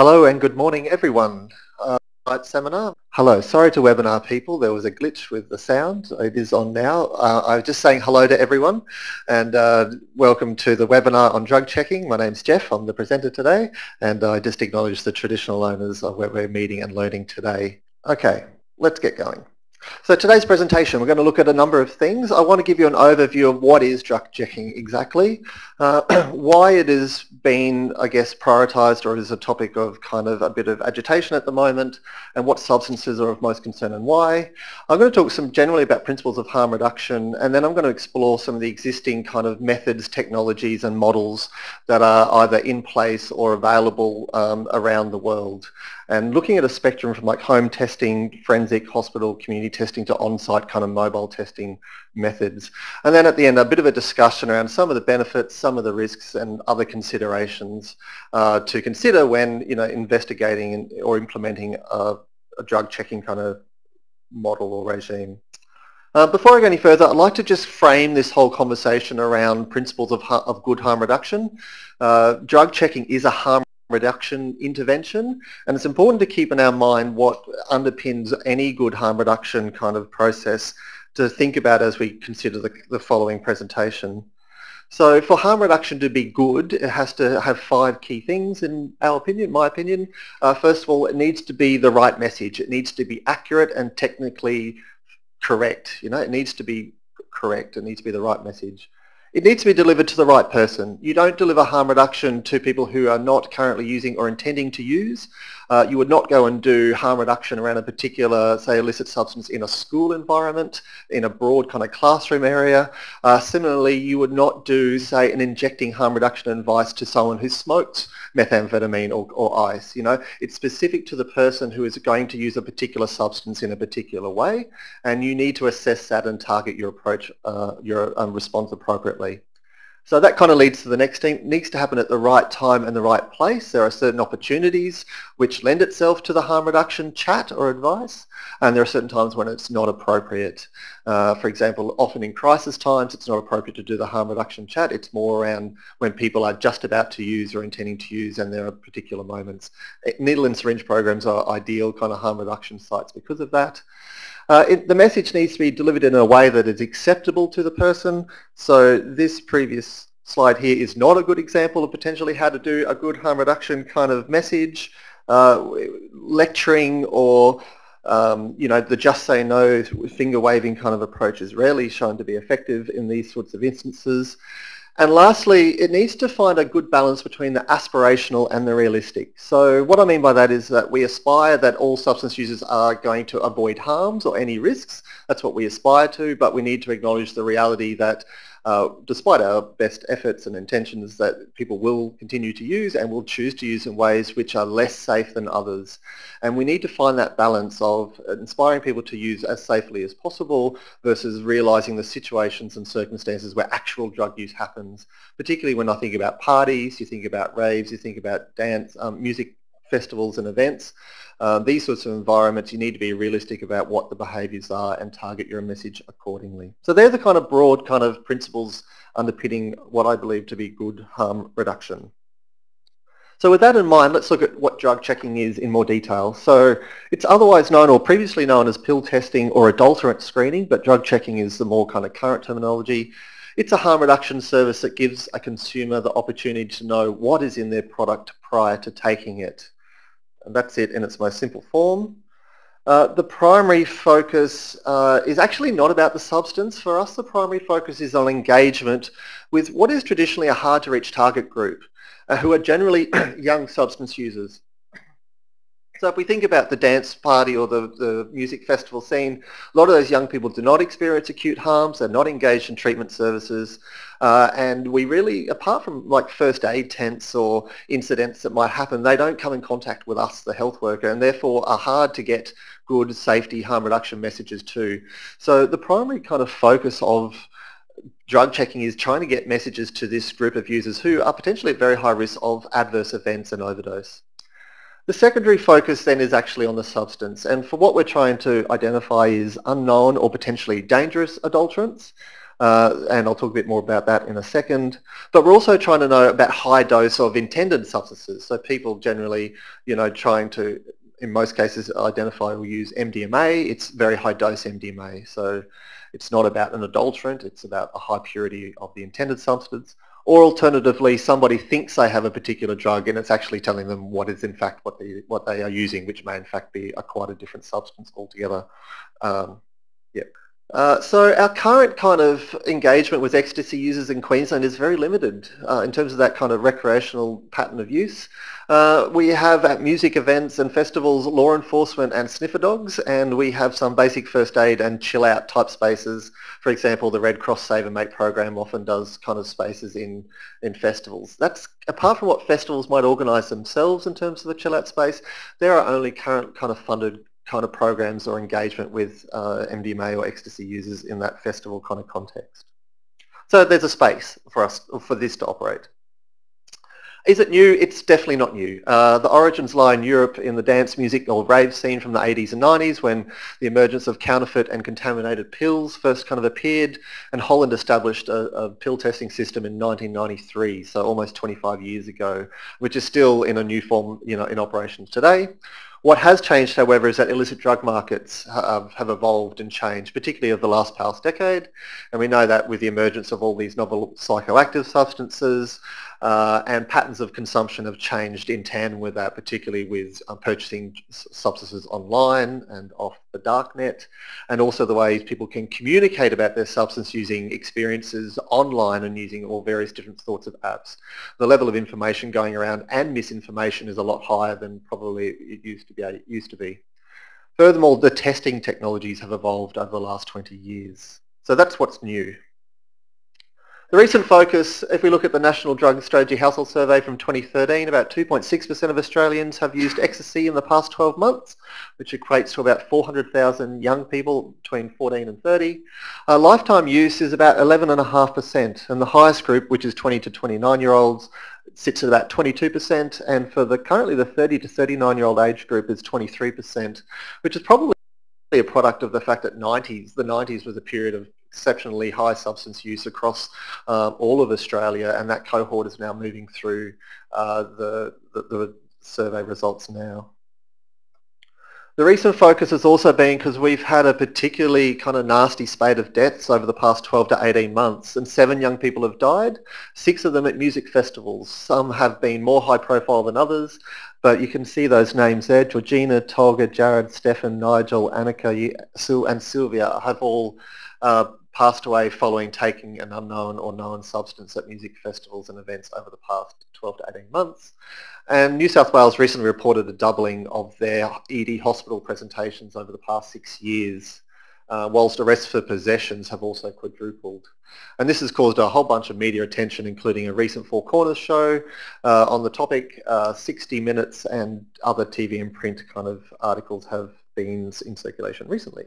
Hello and good morning everyone. Uh, seminar. Hello, sorry to webinar people, there was a glitch with the sound. It is on now. Uh, I was just saying hello to everyone and uh, welcome to the webinar on drug checking. My name's Jeff, I'm the presenter today and I just acknowledge the traditional owners of where we're meeting and learning today. Okay, let's get going. So today's presentation, we're going to look at a number of things. I want to give you an overview of what is drug checking exactly, uh, why it has been, I guess, prioritised or is a topic of kind of a bit of agitation at the moment, and what substances are of most concern and why. I'm going to talk some generally about principles of harm reduction, and then I'm going to explore some of the existing kind of methods, technologies and models that are either in place or available um, around the world and looking at a spectrum from like home testing, forensic, hospital, community testing to on-site kind of mobile testing methods. And then at the end, a bit of a discussion around some of the benefits, some of the risks and other considerations uh, to consider when, you know, investigating or implementing a, a drug checking kind of model or regime. Uh, before I go any further, I'd like to just frame this whole conversation around principles of, of good harm reduction. Uh, drug checking is a harm reduction intervention and it's important to keep in our mind what underpins any good harm reduction kind of process to think about as we consider the, the following presentation. So for harm reduction to be good, it has to have five key things in our opinion, my opinion. Uh, first of all, it needs to be the right message. It needs to be accurate and technically correct. You know, it needs to be correct. It needs to be the right message it needs to be delivered to the right person. You don't deliver harm reduction to people who are not currently using or intending to use. Uh, you would not go and do harm reduction around a particular, say, illicit substance in a school environment, in a broad kind of classroom area. Uh, similarly, you would not do, say, an injecting harm reduction advice to someone who smokes methamphetamine or, or ice. You know, it's specific to the person who is going to use a particular substance in a particular way, and you need to assess that and target your approach, uh, your um, response appropriately. So that kind of leads to the next thing. It needs to happen at the right time and the right place. There are certain opportunities which lend itself to the harm reduction chat or advice, and there are certain times when it's not appropriate. Uh, for example, often in crisis times, it's not appropriate to do the harm reduction chat. It's more around when people are just about to use or intending to use, and there are particular moments. Needle and syringe programs are ideal kind of harm reduction sites because of that. Uh, it, the message needs to be delivered in a way that is acceptable to the person. So this previous slide here is not a good example of potentially how to do a good harm reduction kind of message. Uh, lecturing or um, you know, the just say no finger waving kind of approach is rarely shown to be effective in these sorts of instances. And lastly, it needs to find a good balance between the aspirational and the realistic. So what I mean by that is that we aspire that all substance users are going to avoid harms or any risks. That's what we aspire to, but we need to acknowledge the reality that uh, despite our best efforts and intentions that people will continue to use and will choose to use in ways which are less safe than others. And we need to find that balance of inspiring people to use as safely as possible versus realizing the situations and circumstances where actual drug use happens, particularly when I think about parties, you think about raves, you think about dance, um, music festivals and events. Uh, these sorts of environments, you need to be realistic about what the behaviours are and target your message accordingly. So they're the kind of broad kind of principles underpinning what I believe to be good harm reduction. So with that in mind, let's look at what drug checking is in more detail. So it's otherwise known or previously known as pill testing or adulterant screening, but drug checking is the more kind of current terminology. It's a harm reduction service that gives a consumer the opportunity to know what is in their product prior to taking it. And that's it in its most simple form. Uh, the primary focus uh, is actually not about the substance. For us, the primary focus is on engagement with what is traditionally a hard-to-reach target group, uh, who are generally young substance users. So if we think about the dance party or the, the music festival scene, a lot of those young people do not experience acute harms, they're not engaged in treatment services, uh, and we really, apart from like first aid tents or incidents that might happen, they don't come in contact with us, the health worker, and therefore are hard to get good safety harm reduction messages to. So the primary kind of focus of drug checking is trying to get messages to this group of users who are potentially at very high risk of adverse events and overdose. The secondary focus then is actually on the substance and for what we're trying to identify is unknown or potentially dangerous adulterants. Uh, and I'll talk a bit more about that in a second. But we're also trying to know about high dose of intended substances. So people generally, you know, trying to, in most cases, identify or use MDMA. It's very high dose MDMA. So it's not about an adulterant. It's about a high purity of the intended substance. Or alternatively, somebody thinks they have a particular drug and it's actually telling them what is in fact what they, what they are using, which may in fact be a quite a different substance altogether. Um, yeah. Uh, so our current kind of engagement with ecstasy users in Queensland is very limited uh, in terms of that kind of recreational pattern of use. Uh, we have at music events and festivals law enforcement and sniffer dogs and we have some basic first aid and chill out type spaces. For example, the Red Cross Save-A-Mate program often does kind of spaces in, in festivals. That's apart from what festivals might organise themselves in terms of a chill out space, there are only current kind of funded kind of programs or engagement with uh, MDMA or ecstasy users in that festival kind of context. So there's a space for us, for this to operate. Is it new? It's definitely not new. Uh, the origins lie in Europe in the dance music or rave scene from the 80s and 90s when the emergence of counterfeit and contaminated pills first kind of appeared and Holland established a, a pill testing system in 1993, so almost 25 years ago, which is still in a new form you know, in operations today. What has changed, however, is that illicit drug markets have, have evolved and changed, particularly over the last past decade. And we know that with the emergence of all these novel psychoactive substances, uh, and patterns of consumption have changed in tandem with that, particularly with um, purchasing substances online and off the darknet, and also the ways people can communicate about their substance using experiences online and using all various different sorts of apps. The level of information going around and misinformation is a lot higher than probably it used to be. Used to be. Furthermore, the testing technologies have evolved over the last 20 years. So that's what's new. The recent focus, if we look at the National Drug Strategy Household Survey from 2013, about 2.6% of Australians have used ecstasy in the past 12 months, which equates to about 400,000 young people between 14 and 30. Uh, lifetime use is about 11.5%, and the highest group, which is 20 to 29 year olds, sits at about 22%, and for the currently the 30 to 39 year old age group is 23%, which is probably a product of the fact that 90s, the 90s was a period of exceptionally high substance use across um, all of Australia, and that cohort is now moving through uh, the, the, the survey results now. The recent focus has also been because we've had a particularly kind of nasty spate of deaths over the past 12 to 18 months and seven young people have died, six of them at music festivals. Some have been more high profile than others, but you can see those names there. Georgina, Tolga, Jared, Stefan, Nigel, Annika, Sue and Sylvia have all uh, passed away following taking an unknown or known substance at music festivals and events over the past 12 to 18 months. And New South Wales recently reported a doubling of their ED hospital presentations over the past six years, uh, whilst arrests for possessions have also quadrupled. And this has caused a whole bunch of media attention, including a recent Four Corners show uh, on the topic. Uh, 60 Minutes and other TV and print kind of articles have been in circulation recently.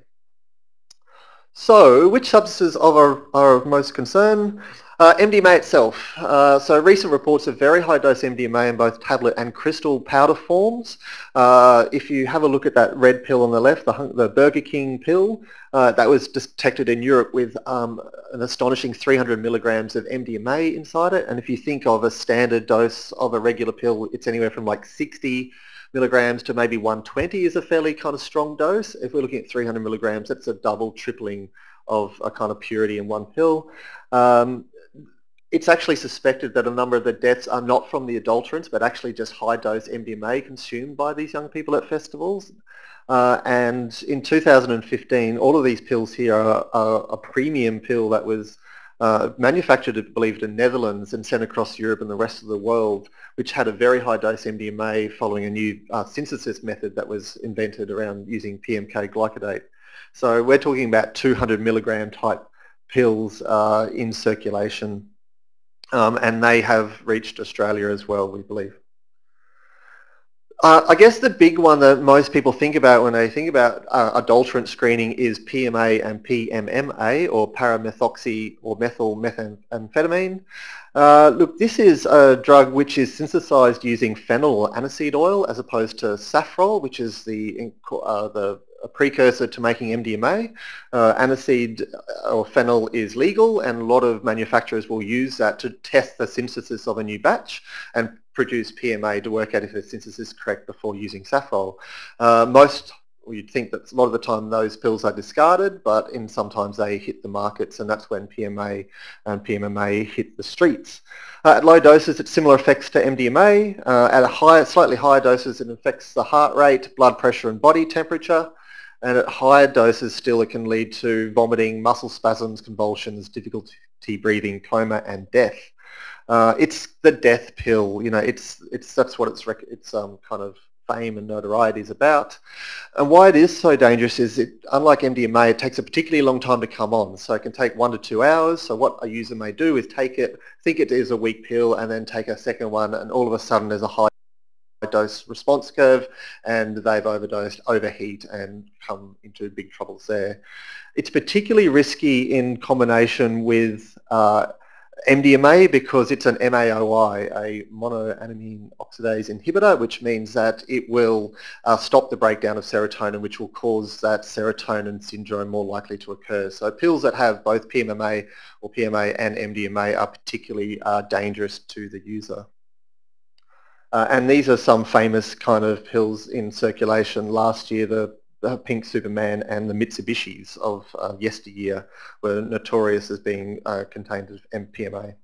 So, which substances are, are of most concern? Uh, MDMA itself. Uh, so recent reports of very high dose MDMA in both tablet and crystal powder forms. Uh, if you have a look at that red pill on the left, the, the Burger King pill, uh, that was detected in Europe with um, an astonishing 300 milligrams of MDMA inside it. And if you think of a standard dose of a regular pill, it's anywhere from like 60 milligrams to maybe 120 is a fairly kind of strong dose. If we're looking at 300 milligrams, that's a double tripling of a kind of purity in one pill. Um, it's actually suspected that a number of the deaths are not from the adulterants, but actually just high-dose MDMA consumed by these young people at festivals. Uh, and in 2015, all of these pills here are, are a premium pill that was uh, manufactured, I believe, in Netherlands and sent across Europe and the rest of the world, which had a very high dose MDMA following a new uh, synthesis method that was invented around using PMK glycidate. So we're talking about 200 milligram type pills uh, in circulation, um, and they have reached Australia as well, we believe. Uh, I guess the big one that most people think about when they think about uh, adulterant screening is PMA and PMMA, or paramethoxy or methyl methamphetamine. Uh, look, this is a drug which is synthesized using phenyl or aniseed oil as opposed to safrole, which is the, uh, the precursor to making MDMA. Uh, aniseed or phenyl is legal and a lot of manufacturers will use that to test the synthesis of a new batch and produce PMA to work out if the synthesis is correct before using Safrole. Uh, most you'd think that a lot of the time those pills are discarded, but in sometimes they hit the markets, and that's when PMA and PMMA hit the streets. Uh, at low doses, it's similar effects to MDMA. Uh, at a higher, slightly higher doses, it affects the heart rate, blood pressure, and body temperature. And at higher doses, still, it can lead to vomiting, muscle spasms, convulsions, difficulty breathing, coma, and death. Uh, it's the death pill. You know, it's it's that's what it's it's um, kind of fame and notoriety is about. And why it is so dangerous is it, unlike MDMA, it takes a particularly long time to come on. So it can take one to two hours. So what a user may do is take it, think it is a weak pill, and then take a second one, and all of a sudden there's a high dose response curve and they've overdosed, overheat and come into big troubles there. It's particularly risky in combination with uh, MDMA because it's an MAOI, a monoamine oxidase inhibitor, which means that it will uh, stop the breakdown of serotonin, which will cause that serotonin syndrome more likely to occur. So pills that have both PMMA or PMA and MDMA are particularly uh, dangerous to the user. Uh, and these are some famous kind of pills in circulation. Last year, the the Pink Superman and the Mitsubishis of uh, yesteryear were notorious as being uh, contained of MPMA.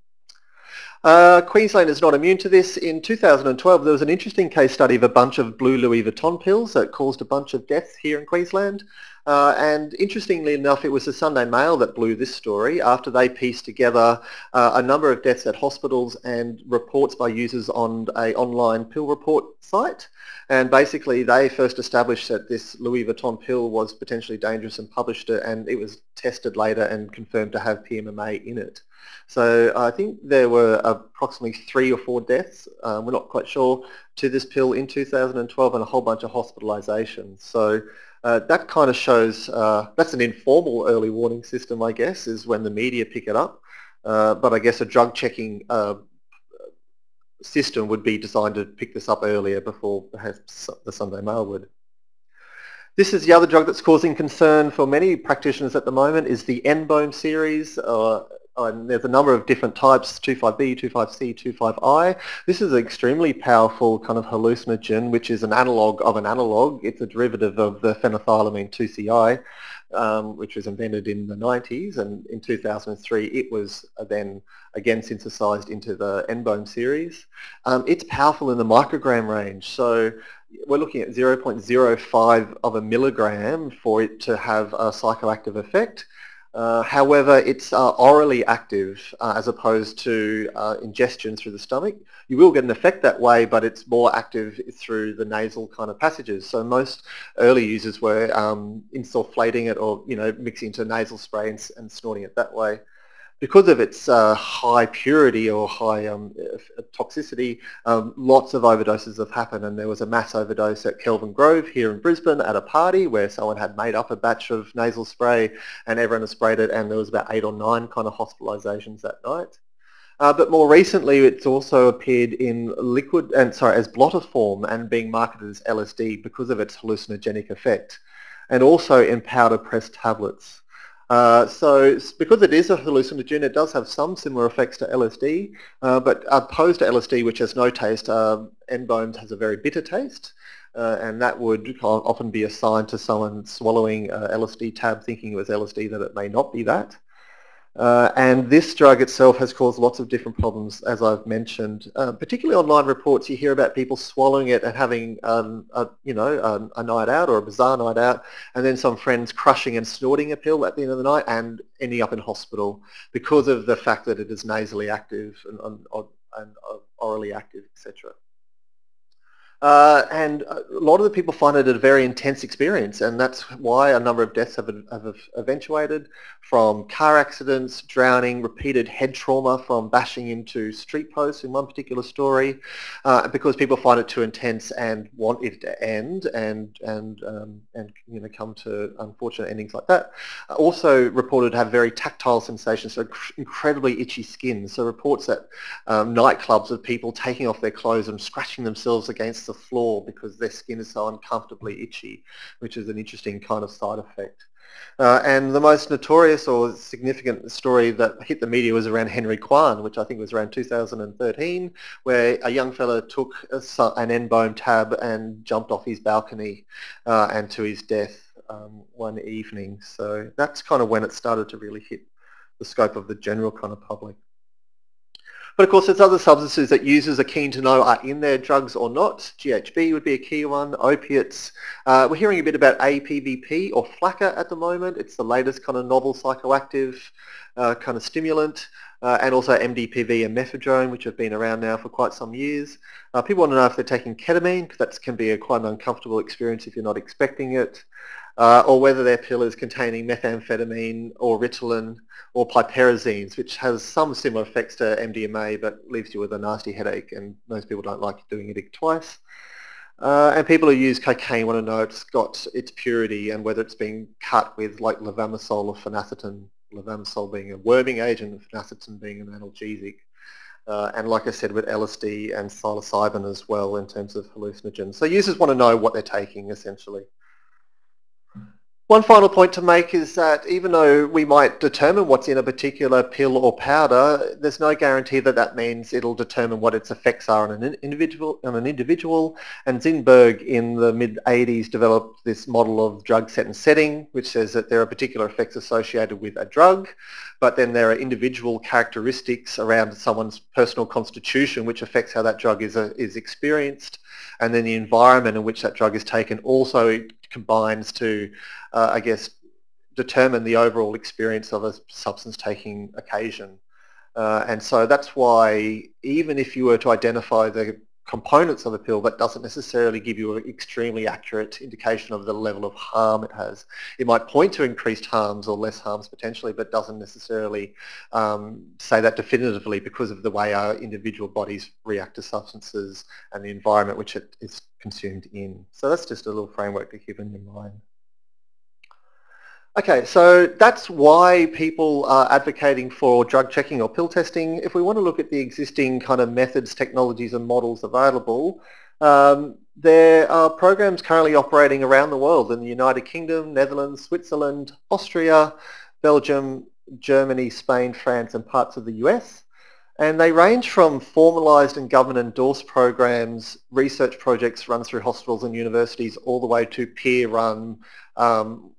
Uh, Queensland is not immune to this. In 2012, there was an interesting case study of a bunch of blue Louis Vuitton pills that caused a bunch of deaths here in Queensland. Uh, and interestingly enough, it was the Sunday Mail that blew this story after they pieced together uh, a number of deaths at hospitals and reports by users on a online pill report site. And basically, they first established that this Louis Vuitton pill was potentially dangerous and published it, and it was tested later and confirmed to have PMMA in it. So I think there were approximately three or four deaths, um, we're not quite sure, to this pill in 2012 and a whole bunch of hospitalizations. So uh, that kind of shows, uh, that's an informal early warning system, I guess, is when the media pick it up. Uh, but I guess a drug checking uh, system would be designed to pick this up earlier before perhaps the Sunday Mail would. This is the other drug that's causing concern for many practitioners at the moment is the NBOMe series. Uh, and there's a number of different types, 25B, 25C, 25I. This is an extremely powerful kind of hallucinogen, which is an analog of an analog. It's a derivative of the phenethylamine 2CI, um, which was invented in the 90s. And in 2003, it was then again synthesized into the NBOMe series. Um, it's powerful in the microgram range. So we're looking at 0.05 of a milligram for it to have a psychoactive effect. Uh, however, it's uh, orally active uh, as opposed to uh, ingestion through the stomach. You will get an effect that way, but it's more active through the nasal kind of passages. So most early users were um, insufflating it or, you know, mixing into nasal spray and, and snorting it that way because of its uh, high purity or high um, toxicity, um, lots of overdoses have happened and there was a mass overdose at Kelvin Grove here in Brisbane at a party where someone had made up a batch of nasal spray and everyone had sprayed it and there was about eight or nine kind of hospitalizations that night. Uh, but more recently, it's also appeared in liquid and sorry as blotter form and being marketed as LSD because of its hallucinogenic effect, and also in powder pressed tablets. Uh, so because it is a hallucinogen, it does have some similar effects to LSD, uh, but opposed to LSD, which has no taste, uh, NBOMes has a very bitter taste, uh, and that would often be a sign to someone swallowing LSD tab thinking it was LSD that it may not be that. Uh, and this drug itself has caused lots of different problems, as I've mentioned. Uh, particularly online reports, you hear about people swallowing it and having, um, a, you know, um, a night out or a bizarre night out, and then some friends crushing and snorting a pill at the end of the night and ending up in hospital because of the fact that it is nasally active and, and, and orally active, etc. Uh, and a lot of the people find it a very intense experience, and that's why a number of deaths have, have eventuated from car accidents, drowning, repeated head trauma from bashing into street posts in one particular story, uh, because people find it too intense and want it to end, and and um, and you know come to unfortunate endings like that. Uh, also reported to have very tactile sensations, so incredibly itchy skin. So reports that um, nightclubs of people taking off their clothes and scratching themselves against the floor because their skin is so uncomfortably itchy, which is an interesting kind of side effect. Uh, and the most notorious or significant story that hit the media was around Henry Kwan, which I think was around 2013, where a young fellow took a, an NBOMe tab and jumped off his balcony uh, and to his death um, one evening. So that's kind of when it started to really hit the scope of the general kind of public. But of course, there's other substances that users are keen to know are in their drugs or not. GHB would be a key one, opiates. Uh, we're hearing a bit about APVP or Flakka at the moment. It's the latest kind of novel psychoactive uh, kind of stimulant. Uh, and also MDPV and methylone, which have been around now for quite some years. Uh, people want to know if they're taking ketamine, because that can be a quite an uncomfortable experience if you're not expecting it uh, or whether their pill is containing methamphetamine or Ritalin or piperazines, which has some similar effects to MDMA but leaves you with a nasty headache and most people don't like doing it twice. Uh, and people who use cocaine want to know it's got its purity and whether it's being cut with like levamisole or phenacetin, levamisole being a worming agent and phenacetin being an analgesic. Uh, and like I said, with LSD and psilocybin as well in terms of hallucinogens. So users want to know what they're taking essentially. One final point to make is that even though we might determine what's in a particular pill or powder, there's no guarantee that that means it'll determine what its effects are on an individual. On an individual. And Zinberg in the mid-80s developed this model of drug set and setting, which says that there are particular effects associated with a drug, but then there are individual characteristics around someone's personal constitution which affects how that drug is, uh, is experienced and then the environment in which that drug is taken also combines to, uh, I guess, determine the overall experience of a substance taking occasion. Uh, and so that's why even if you were to identify the components of a pill that doesn't necessarily give you an extremely accurate indication of the level of harm it has. It might point to increased harms or less harms potentially, but doesn't necessarily um, say that definitively because of the way our individual bodies react to substances and the environment which it is consumed in. So that's just a little framework to keep in mind. Okay, so that's why people are advocating for drug checking or pill testing. If we want to look at the existing kind of methods, technologies and models available, um, there are programs currently operating around the world in the United Kingdom, Netherlands, Switzerland, Austria, Belgium, Germany, Spain, France and parts of the US. And they range from formalised and government-endorsed programs, research projects run through hospitals and universities, all the way to peer-run um,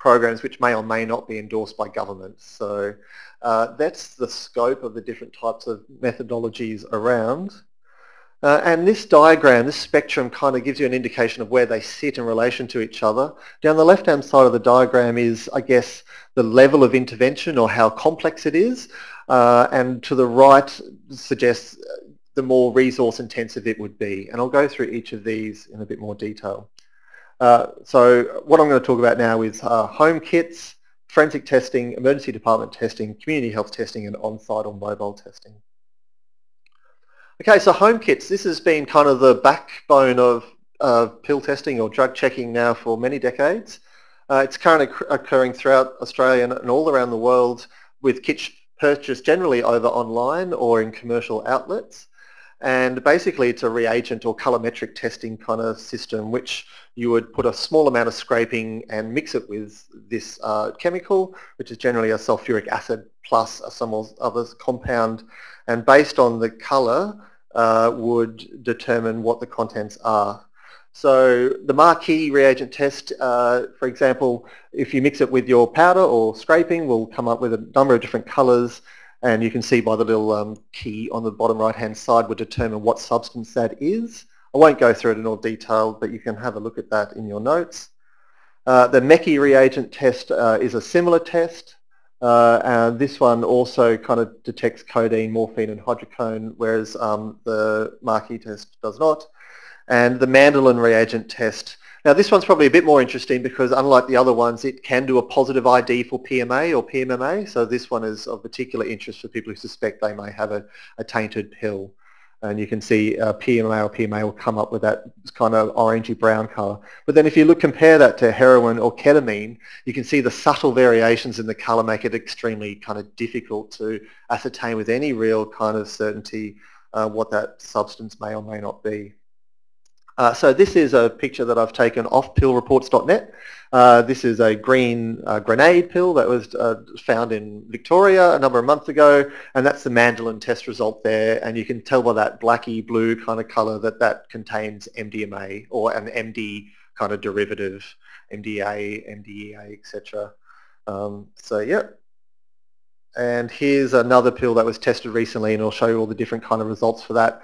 programs which may or may not be endorsed by governments. So uh, that's the scope of the different types of methodologies around. Uh, and this diagram, this spectrum kind of gives you an indication of where they sit in relation to each other. Down the left-hand side of the diagram is, I guess, the level of intervention or how complex it is. Uh, and to the right suggests the more resource intensive it would be. And I'll go through each of these in a bit more detail. Uh, so what I'm going to talk about now is uh, home kits, forensic testing, emergency department testing, community health testing, and on-site or mobile testing. Okay, so home kits, this has been kind of the backbone of uh, pill testing or drug checking now for many decades. Uh, it's currently occurring throughout Australia and, and all around the world with kits purchased generally over online or in commercial outlets. And basically it's a reagent or colorimetric testing kind of system which you would put a small amount of scraping and mix it with this uh, chemical, which is generally a sulfuric acid plus some other compound. And based on the color uh, would determine what the contents are. So the Marquis reagent test, uh, for example, if you mix it with your powder or scraping, will come up with a number of different colors and you can see by the little um, key on the bottom right hand side would determine what substance that is. I won't go through it in all detail, but you can have a look at that in your notes. Uh, the Mecke reagent test uh, is a similar test. Uh, and this one also kind of detects codeine, morphine and hydrocodone, whereas um, the Marquis test does not. And the Mandelin reagent test now this one's probably a bit more interesting because unlike the other ones, it can do a positive ID for PMA or PMMA. So this one is of particular interest for people who suspect they may have a, a tainted pill. And you can see uh, PMA or PMA will come up with that kind of orangey brown color. But then if you look, compare that to heroin or ketamine, you can see the subtle variations in the color make it extremely kind of difficult to ascertain with any real kind of certainty uh, what that substance may or may not be. Uh, so this is a picture that I've taken off pillreports.net. Uh, this is a green uh, grenade pill that was uh, found in Victoria a number of months ago, and that's the Mandelin test result there, and you can tell by that blacky blue kind of colour that that contains MDMA or an MD kind of derivative, MDA, MDEA, etc. Um, so yeah. And here's another pill that was tested recently, and I'll show you all the different kind of results for that.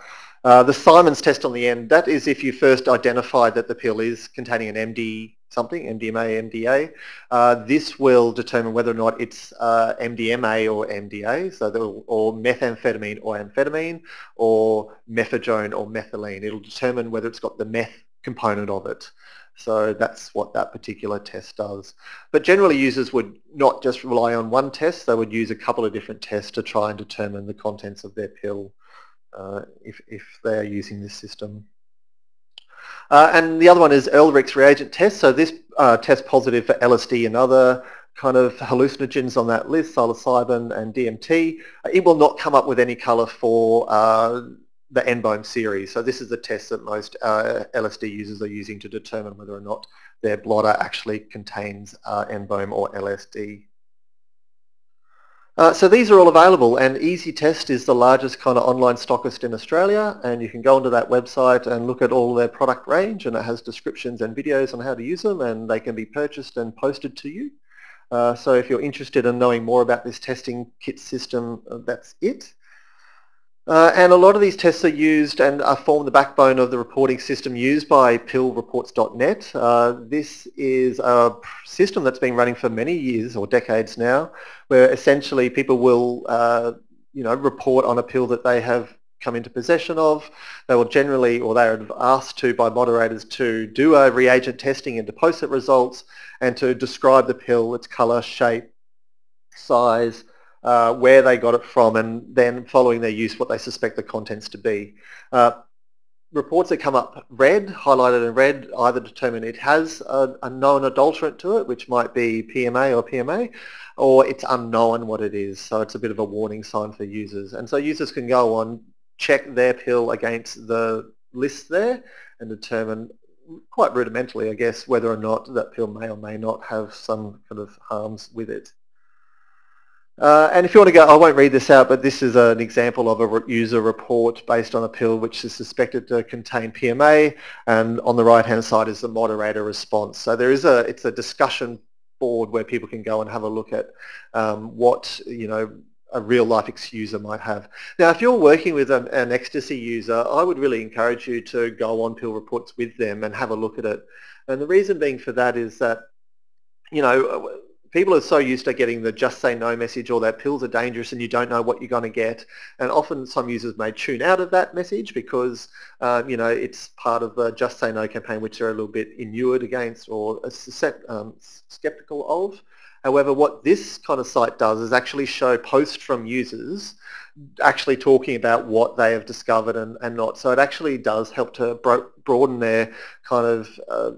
Uh, the Simon's test on the end, that is if you first identify that the pill is containing an MD something, MDMA, MDA. Uh, this will determine whether or not it's uh, MDMA or MDA, so will, or methamphetamine or amphetamine, or methadone or methylene. It'll determine whether it's got the meth component of it. So that's what that particular test does. But generally users would not just rely on one test, they would use a couple of different tests to try and determine the contents of their pill uh, if, if they are using this system. Uh, and the other one is Ehrlich's reagent test. So this uh, tests positive for LSD and other kind of hallucinogens on that list, psilocybin and DMT. It will not come up with any colour for uh, the NBOME series. So this is the test that most uh, LSD users are using to determine whether or not their blotter actually contains uh, NBOME or LSD. Uh, so these are all available and EasyTest is the largest kind of online stockist in Australia and you can go onto that website and look at all their product range and it has descriptions and videos on how to use them and they can be purchased and posted to you. Uh, so if you're interested in knowing more about this testing kit system, uh, that's it. Uh, and a lot of these tests are used and are form the backbone of the reporting system used by pillreports.net. Uh, this is a system that's been running for many years or decades now, where essentially people will, uh, you know, report on a pill that they have come into possession of. They will generally, or they are asked to by moderators to do a reagent testing and to post results and to describe the pill, its colour, shape, size, uh, where they got it from, and then following their use, what they suspect the contents to be. Uh, reports that come up red, highlighted in red, either determine it has a, a, known adulterant to it, which might be PMA or PMA, or it's unknown what it is. So it's a bit of a warning sign for users. And so users can go on, check their pill against the list there and determine quite rudimentally, I guess, whether or not that pill may or may not have some kind of harms with it. Uh, and if you want to go, I won't read this out, but this is an example of a user report based on a pill which is suspected to contain PMA, and on the right-hand side is the moderator response. So there is a, it's a discussion board where people can go and have a look at um, what, you know, a real-life user might have. Now, if you're working with an, an ecstasy user, I would really encourage you to go on pill reports with them and have a look at it. And the reason being for that is that, you know, people are so used to getting the just say no message or that pills are dangerous and you don't know what you're going to get. And often some users may tune out of that message because, um, you know, it's part of the just say no campaign which they're a little bit inured against or um, skeptical of. However, what this kind of site does is actually show posts from users actually talking about what they have discovered and, and not. So it actually does help to bro- broaden their kind of uh,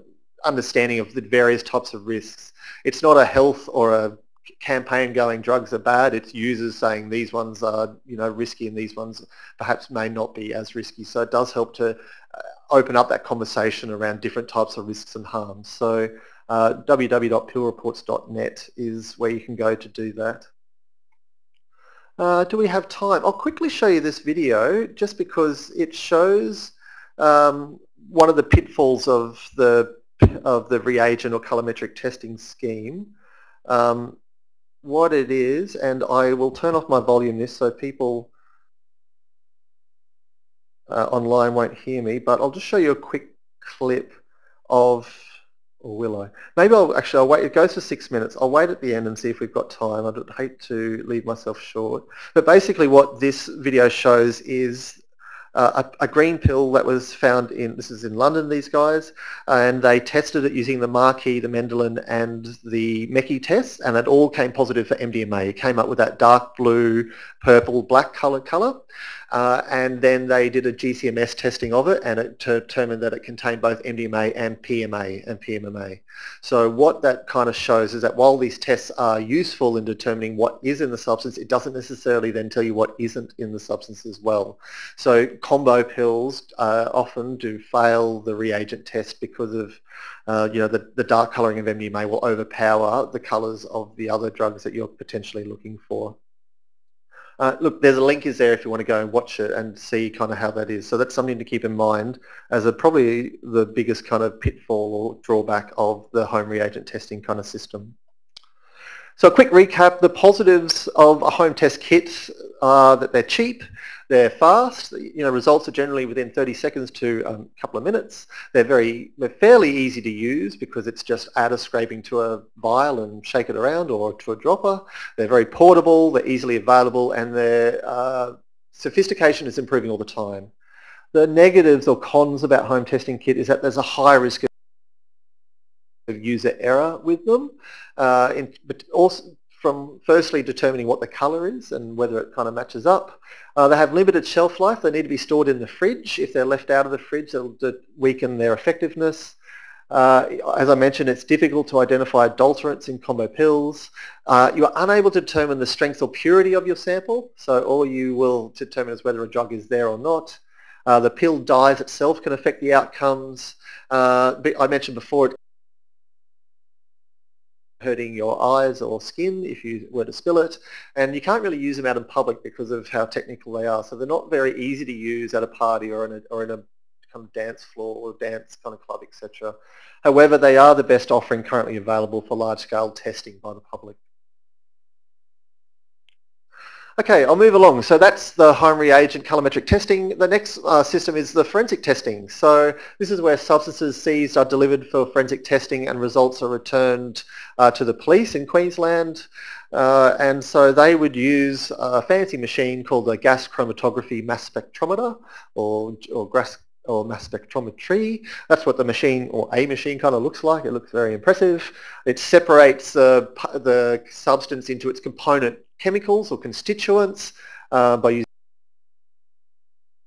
understanding of the various types of risks. It's not a health or a campaign going drugs are bad. It's users saying these ones are you know risky and these ones perhaps may not be as risky. So it does help to uh, open up that conversation around different types of risks and harms. So uh, www.pillreports.net is where you can go to do that. Uh, do we have time? I'll quickly show you this video just because it shows um, one of the pitfalls of the of the reagent or colorimetric testing scheme, um, what it is, and I will turn off my volume this so people uh, online won't hear me, but I'll just show you a quick clip of, or will I? Maybe I'll actually, I'll wait, it goes for six minutes. I'll wait at the end and see if we've got time. I'd hate to leave myself short. But basically what this video shows is uh, a, a, green pill that was found in, this is in London, these guys, and they tested it using the Marquis, the Mandelin, and the Mecke tests, and it all came positive for MDMA. It came up with that dark blue, purple, black colour colour. Uh, and then they did a GCMS testing of it and it determined that it contained both MDMA and PMA and PMMA. So what that kind of shows is that while these tests are useful in determining what is in the substance, it doesn't necessarily then tell you what isn't in the substance as well. So combo pills uh, often do fail the reagent test because of uh, you know, the, the dark colouring of MDMA will overpower the colours of the other drugs that you're potentially looking for. Uh, look, there's a link is there if you want to go and watch it and see kind of how that is. So that's something to keep in mind as a, probably the biggest kind of pitfall or drawback of the home reagent testing kind of system. So a quick recap, the positives of a home test kit are that they're cheap, they're fast, you know, results are generally within 30 seconds to um, a couple of minutes. They're very, they're fairly easy to use because it's just add a scraping to a vial and shake it around or to a dropper. They're very portable, they're easily available and their uh, sophistication is improving all the time. The negatives or cons about home testing kit is that there's a high risk of user error with them, uh, in, but also from firstly determining what the colour is and whether it kind of matches up. Uh, they have limited shelf life. They need to be stored in the fridge. If they're left out of the fridge, it'll weaken their effectiveness. Uh, as I mentioned, it's difficult to identify adulterants in combo pills. Uh, you are unable to determine the strength or purity of your sample, so all you will determine is whether a drug is there or not. Uh, the pill dyes itself can affect the outcomes. Uh, I mentioned before, it hurting your eyes or skin if you were to spill it. And you can't really use them out in public because of how technical they are. So they're not very easy to use at a party or in a, or in a kind of dance floor or dance kind of club, etc. However, they are the best offering currently available for large-scale testing by the public. Okay, I'll move along. So that's the home reagent colorimetric testing. The next uh, system is the forensic testing. So this is where substances seized are delivered for forensic testing and results are returned uh, to the police in Queensland. Uh, and so they would use a fancy machine called a gas chromatography mass spectrometer or, or gas or mass spectrometry. That's what the machine or a machine kind of looks like. It looks very impressive. It separates uh, the substance into its component chemicals or constituents uh, by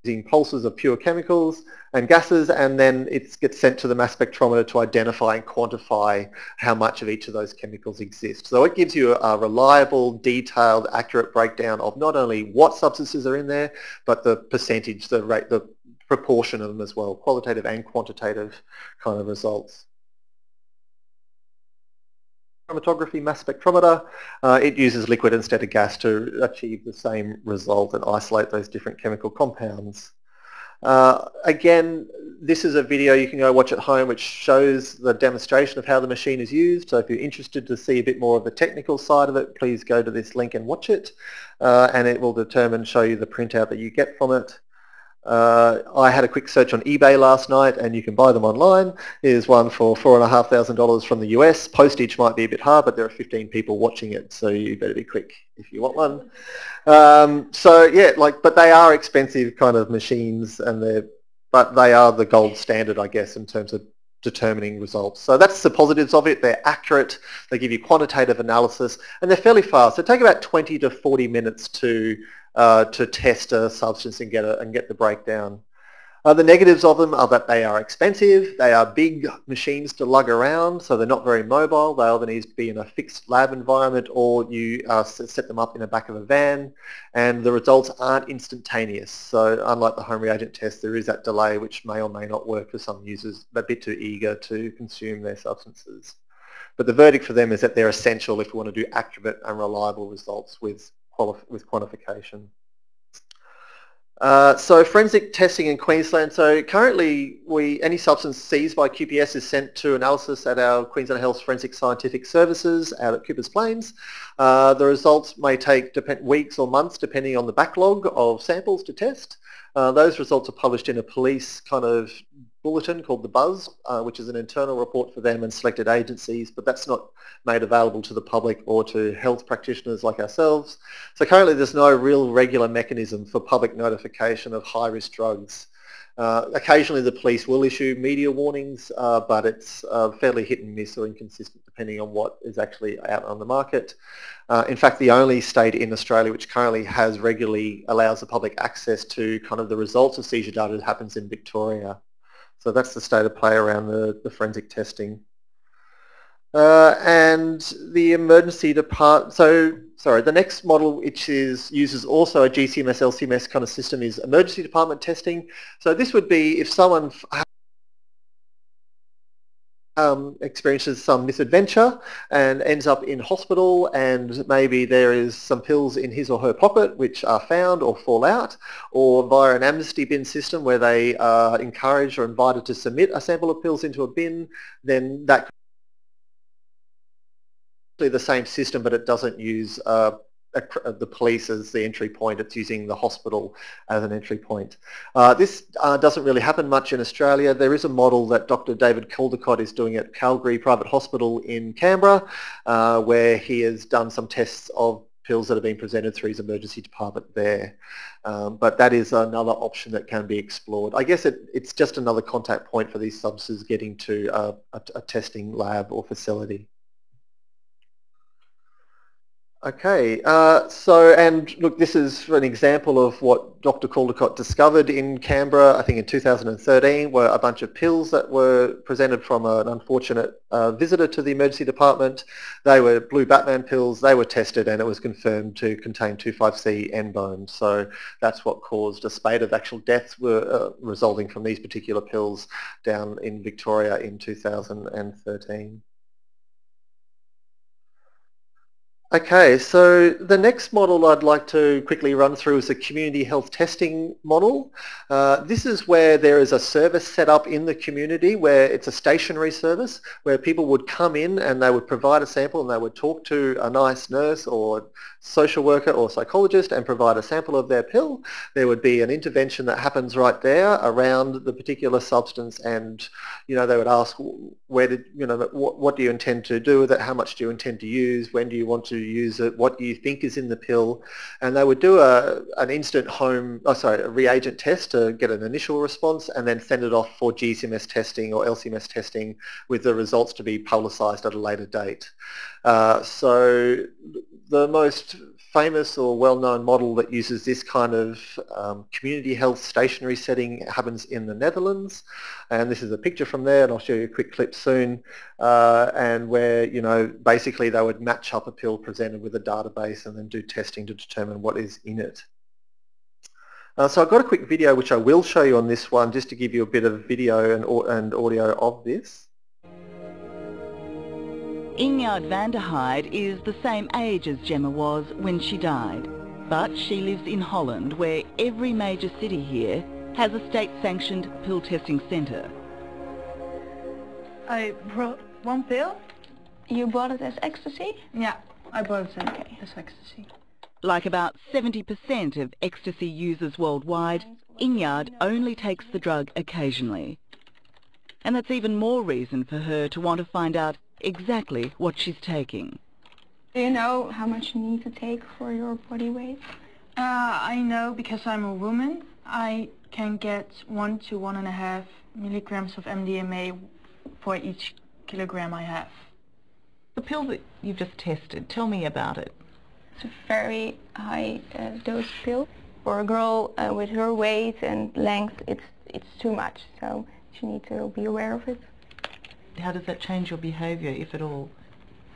using pulses of pure chemicals and gases and then it gets sent to the mass spectrometer to identify and quantify how much of each of those chemicals exist. So it gives you a reliable, detailed, accurate breakdown of not only what substances are in there, but the percentage, the rate, the proportion of them as well, qualitative and quantitative kind of results chromatography mass spectrometer. Uh, it uses liquid instead of gas to achieve the same result and isolate those different chemical compounds. Uh, again, this is a video you can go watch at home which shows the demonstration of how the machine is used. So if you're interested to see a bit more of the technical side of it, please go to this link and watch it. Uh, and it will determine, show you the printout that you get from it. Uh, I had a quick search on eBay last night and you can buy them online. Here's one for $4,500 from the US. Postage might be a bit hard, but there are 15 people watching it, so you better be quick if you want one. Um, so yeah, like, but they are expensive kind of machines and they're, but they are the gold standard, I guess, in terms of determining results. So that's the positives of it. They're accurate. They give you quantitative analysis and they're fairly fast. They take about 20 to 40 minutes to uh, to test a substance and get, a, and get the breakdown. Uh, the negatives of them are that they are expensive, they are big machines to lug around, so they're not very mobile. They either need to be in a fixed lab environment or you uh, set them up in the back of a van, and the results aren't instantaneous. So unlike the home reagent test, there is that delay which may or may not work for some users, a bit too eager to consume their substances. But the verdict for them is that they're essential if we want to do accurate and reliable results with with quantification. Uh, so forensic testing in Queensland. So currently, we any substance seized by QPS is sent to analysis at our Queensland Health Forensic Scientific Services out at Coopers Plains. Uh, the results may take weeks or months depending on the backlog of samples to test. Uh, those results are published in a police kind of bulletin called The Buzz, uh, which is an internal report for them and selected agencies, but that's not made available to the public or to health practitioners like ourselves. So currently there's no real regular mechanism for public notification of high-risk drugs. Uh, occasionally the police will issue media warnings, uh, but it's uh, fairly hit and miss or inconsistent depending on what is actually out on the market. Uh, in fact, the only state in Australia which currently has regularly allows the public access to kind of the results of seizure data happens in Victoria. So that's the state of play around the, the forensic testing. Uh, and the emergency department, so sorry, the next model which is uses also a GCMS, LCMS kind of system is emergency department testing. So this would be if someone um, experiences some misadventure and ends up in hospital and maybe there is some pills in his or her pocket which are found or fall out or via an amnesty bin system where they are encouraged or invited to submit a sample of pills into a bin, then that could be the same system, but it doesn't use uh, the police as the entry point. It's using the hospital as an entry point. Uh, this uh, doesn't really happen much in Australia. There is a model that Dr. David Caldicott is doing at Calvary Private Hospital in Canberra, uh, where he has done some tests of pills that have been presented through his emergency department there. Um, but that is another option that can be explored. I guess it, it's just another contact point for these substances getting to a, a, a testing lab or facility. Okay, uh, so and look, this is an example of what Dr. Caldicott discovered in Canberra, I think in 2013, were a bunch of pills that were presented from an unfortunate uh, visitor to the emergency department. They were blue Batman pills, they were tested and it was confirmed to contain 2,5-C NBOMe. So that's what caused a spate of actual deaths were uh, resulting from these particular pills down in Victoria in 2013. Okay, so the next model I'd like to quickly run through is a community health testing model. Uh, this is where there is a service set up in the community where it's a stationary service where people would come in and they would provide a sample and they would talk to a nice nurse or social worker or psychologist and provide a sample of their pill. There would be an intervention that happens right there around the particular substance and, you know, they would ask where did, you know, what, what do you intend to do with it? How much do you intend to use? When do you want to use it? What do you think is in the pill? And they would do a, an instant home, oh sorry, a reagent test to get an initial response and then send it off for GCMS testing or LCMS testing with the results to be publicized at a later date. Uh, so the most famous or well-known model that uses this kind of um, community health stationary setting happens in the Netherlands. And this is a picture from there, and I'll show you a quick clip soon. Uh, and where, you know, basically they would match up a pill presented with a database and then do testing to determine what is in it. Uh, so I've got a quick video which I will show you on this one just to give you a bit of video and, and audio of this. Ingjerd van der Heide is the same age as Gemma was when she died. But she lives in Holland where every major city here has a state-sanctioned pill testing centre. I brought one pill. You bought it as ecstasy? Yeah, I bought it okay. as ecstasy. Like about 70% of ecstasy users worldwide, Ingjerd only takes the drug occasionally. And that's even more reason for her to want to find out exactly what she's taking. Do you know how much you need to take for your body weight? Uh, I know because I'm a woman. I can get one to one and a half milligrams of MDMA for each kilogram I have. The pill that you've just tested, tell me about it. It's a very high uh, dose pill. For a girl uh, with her weight and length, it's, it's too much, so she needs to be aware of it. How does that change your behavior, if at all?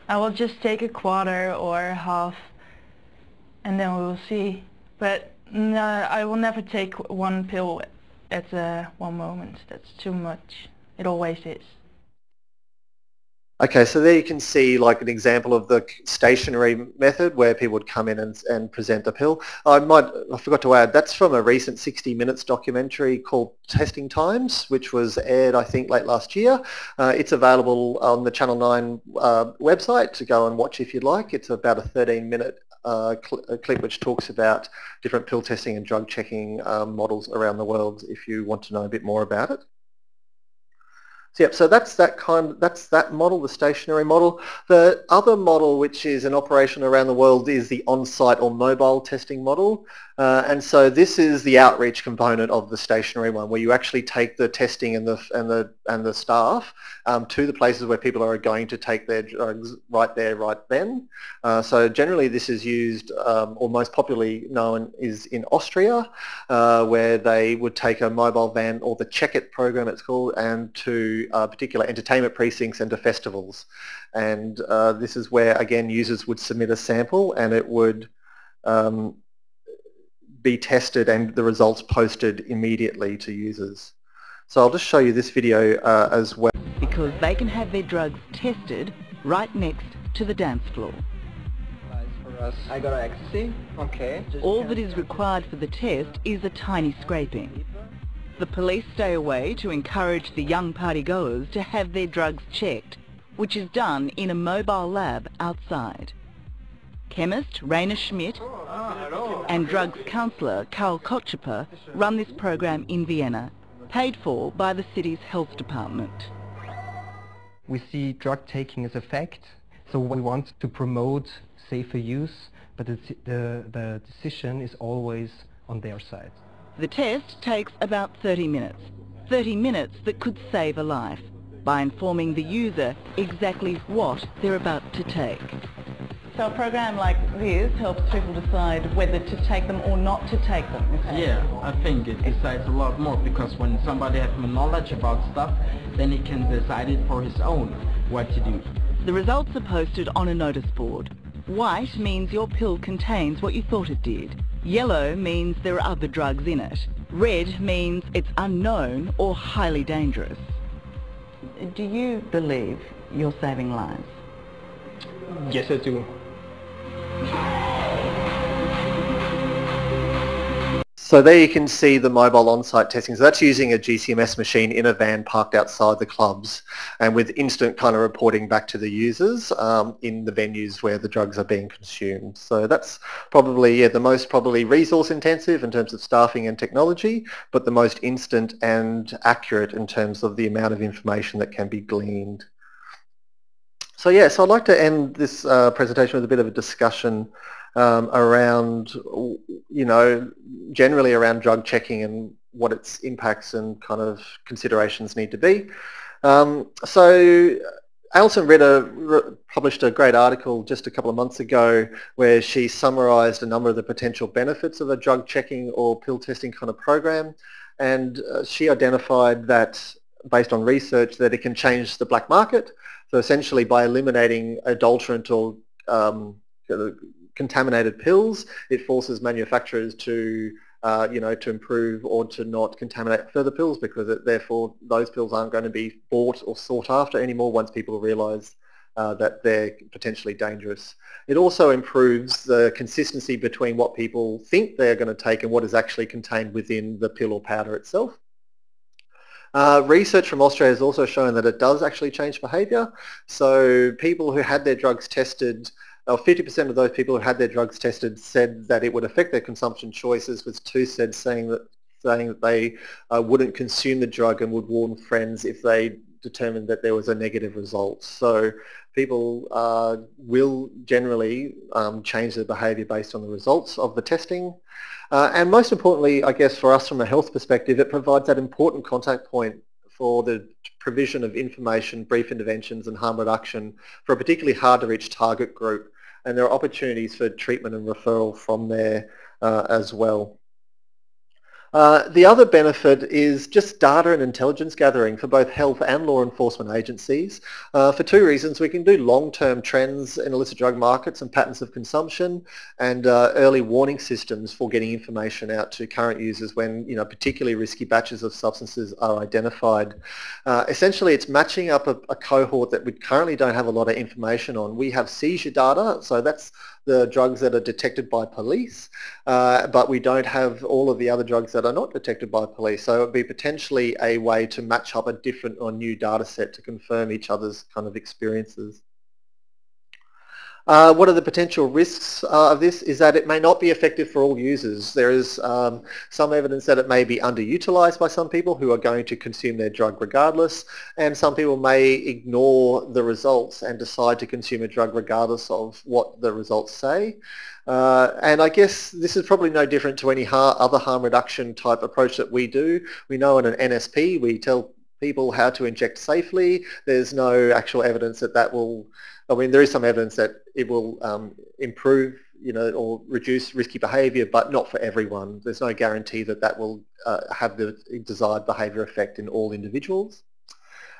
I will just take a quarter or half and then we will see. But no, I will never take one pill at uh, one moment. That's too much. It always is. Okay, so there you can see like an example of the stationary method where people would come in and, and present a pill. I might, I forgot to add, that's from a recent 60 Minutes documentary called Testing Times, which was aired, I think, late last year. Uh, it's available on the Channel 9 uh, website to go and watch if you'd like. It's about a 13-minute uh, cl clip which talks about different pill testing and drug checking um, models around the world if you want to know a bit more about it. So, yep, so that's that kind, that's that model, the stationary model. The other model, which is an operation around the world, is the on-site or mobile testing model. Uh, and so this is the outreach component of the stationary one, where you actually take the testing and the and the and the staff um, to the places where people are going to take their drugs right there, right then. Uh, so generally, this is used, um, or most popularly known, is in Austria, uh, where they would take a mobile van, or the Check It program, it's called, and to uh, particular entertainment precincts and to festivals. And uh, this is where again users would submit a sample, and it would um, be tested and the results posted immediately to users. So I'll just show you this video uh, as well. Because they can have their drugs tested right next to the dance floor. I got ecstasy. Okay. All that is required for the test is a tiny scraping. The police stay away to encourage the young partygoers to have their drugs checked, which is done in a mobile lab outside. Chemist Rainer Schmid and drugs counsellor Karl Kotschuper run this program in Vienna, paid for by the city's health department. We see drug taking as a fact, so we want to promote safer use, but the, the, the decision is always on their side. The test takes about 30 minutes. 30 minutes that could save a life by informing the user exactly what they're about to take. So a program like this helps people decide whether to take them or not to take them. Yeah, I think it decides a lot more because when somebody has more knowledge about stuff, then he can decide it for his own what to do. The results are posted on a notice board. White means your pill contains what you thought it did. Yellow means there are other drugs in it. Red means it's unknown or highly dangerous. Do you believe you're saving lives? Yes, I do. So there you can see the mobile on-site testing. So that's using a GCMS machine in a van parked outside the clubs and with instant kind of reporting back to the users um, in the venues where the drugs are being consumed. So that's probably yeah, the most probably resource intensive in terms of staffing and technology, but the most instant and accurate in terms of the amount of information that can be gleaned. So yes, yeah, so I'd like to end this uh, presentation with a bit of a discussion um, around, you know, generally around drug checking and what its impacts and kind of considerations need to be. Um, so Alison Ritter published a great article just a couple of months ago where she summarised a number of the potential benefits of a drug checking or pill testing kind of program and uh, she identified that based on research that it can change the black market. So essentially by eliminating adulterant or um, contaminated pills, it forces manufacturers to uh, you know, to improve or to not contaminate further pills because it, therefore those pills aren't going to be bought or sought after anymore once people realise uh, that they're potentially dangerous. It also improves the consistency between what people think they're going to take and what is actually contained within the pill or powder itself. Uh, research from Austria has also shown that it does actually change behaviour. So people who had their drugs tested or 50% of those people who had their drugs tested said that it would affect their consumption choices, with two said saying that saying that they uh, wouldn't consume the drug and would warn friends if they determined that there was a negative result. So people uh, will generally um, change their behaviour based on the results of the testing. Uh, and most importantly, I guess for us from a health perspective, it provides that important contact point for the provision of information, brief interventions and harm reduction for a particularly hard to reach target group and there are opportunities for treatment and referral from there uh, as well. Uh, the other benefit is just data and intelligence gathering for both health and law enforcement agencies. Uh, for two reasons, we can do long-term trends in illicit drug markets and patterns of consumption and uh, early warning systems for getting information out to current users when you know, particularly risky batches of substances are identified. Uh, essentially, it's matching up a, a cohort that we currently don't have a lot of information on. We have seizure data, so that's the drugs that are detected by police, uh, but we don't have all of the other drugs that are not detected by police. So it would be potentially a way to match up a different or new data set to confirm each other's kind of experiences. Uh, what are the potential risks uh, of this? Is that it may not be effective for all users. There is um, some evidence that it may be underutilized by some people who are going to consume their drug regardless, and some people may ignore the results and decide to consume a drug regardless of what the results say. Uh, and I guess this is probably no different to any other harm reduction type approach that we do. We know in an NSP we tell people how to inject safely. There's no actual evidence that that will I mean, there is some evidence that it will um, improve, you know, or reduce risky behaviour, but not for everyone. There's no guarantee that that will uh, have the desired behaviour effect in all individuals.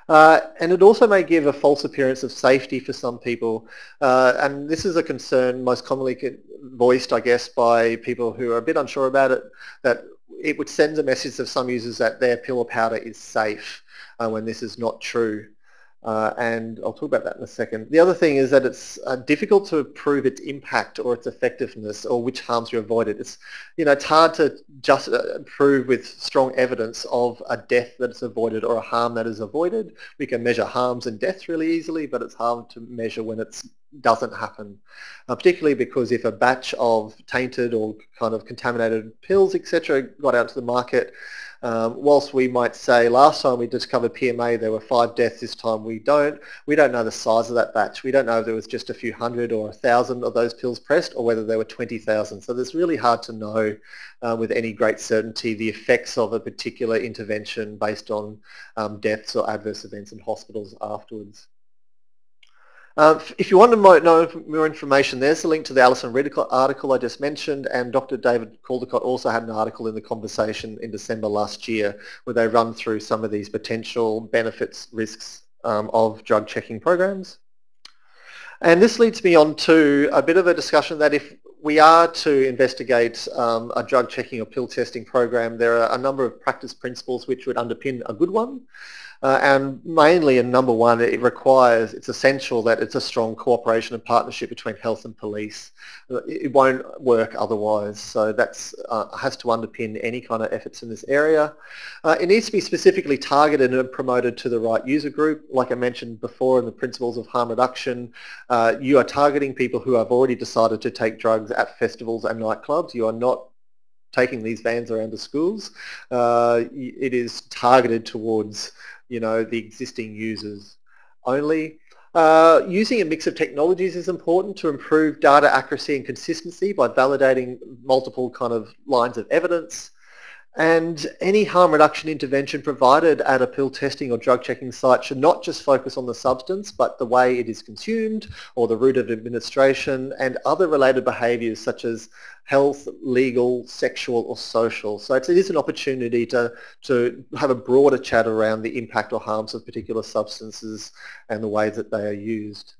Uh, and it also may give a false appearance of safety for some people. Uh, and this is a concern most commonly voiced, I guess, by people who are a bit unsure about it, that it would send a message of some users that their pill or powder is safe uh, when this is not true. Uh, and I'll talk about that in a second. The other thing is that it's uh, difficult to prove its impact or its effectiveness or which harms you avoided. It's, you know, it's hard to just uh, prove with strong evidence of a death that is avoided or a harm that is avoided. We can measure harms and deaths really easily, but it's hard to measure when it doesn't happen, uh, particularly because if a batch of tainted or kind of contaminated pills, etc., got out to the market, um, whilst we might say last time we discovered PMA there were five deaths, this time we don't. We don't know the size of that batch. We don't know if there was just a few hundred or a thousand of those pills pressed or whether there were 20,000. So it's really hard to know uh, with any great certainty the effects of a particular intervention based on um, deaths or adverse events in hospitals afterwards. Uh, if you want to know more information, there's a link to the Alison Ritter article I just mentioned, and Dr. David Caldicott also had an article in the conversation in December last year where they run through some of these potential benefits, risks um, of drug checking programs. And this leads me on to a bit of a discussion that if we are to investigate um, a drug checking or pill testing program, there are a number of practice principles which would underpin a good one. Uh, and mainly in number one, it requires, it's essential that it's a strong cooperation and partnership between health and police. Uh, it won't work otherwise. So that uh, has to underpin any kind of efforts in this area. Uh, it needs to be specifically targeted and promoted to the right user group. Like I mentioned before in the principles of harm reduction, uh, you are targeting people who have already decided to take drugs at festivals and nightclubs. You are not taking these vans around to schools. Uh, it is targeted towards you know, the existing users only. Uh, using a mix of technologies is important to improve data accuracy and consistency by validating multiple kind of lines of evidence. And any harm reduction intervention provided at a pill testing or drug checking site should not just focus on the substance, but the way it is consumed or the route of administration and other related behaviours such as health, legal, sexual or social. So it is an opportunity to, to have a broader chat around the impact or harms of particular substances and the way that they are used.